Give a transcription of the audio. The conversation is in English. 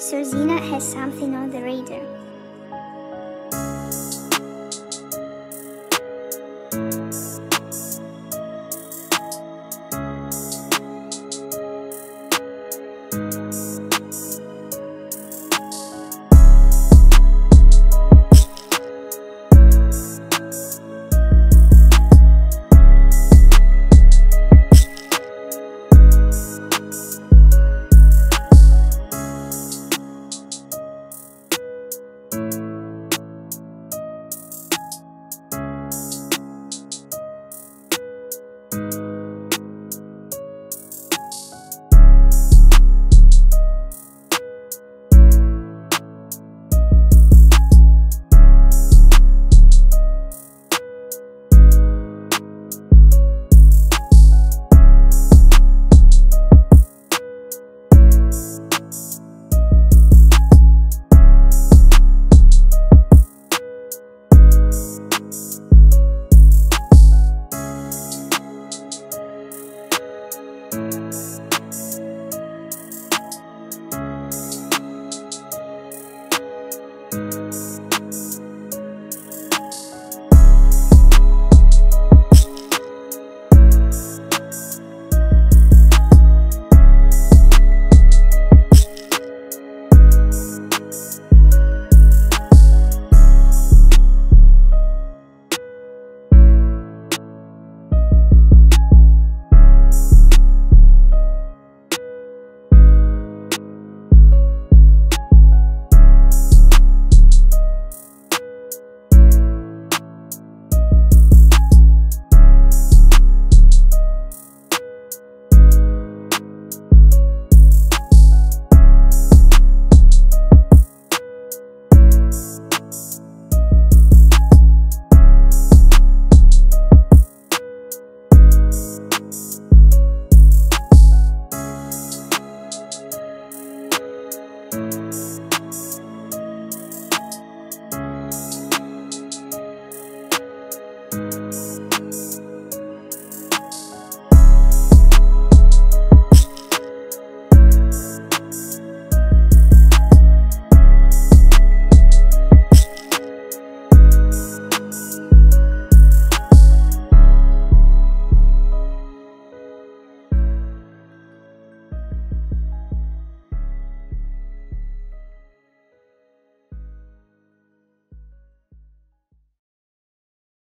So Zina has something on the radar.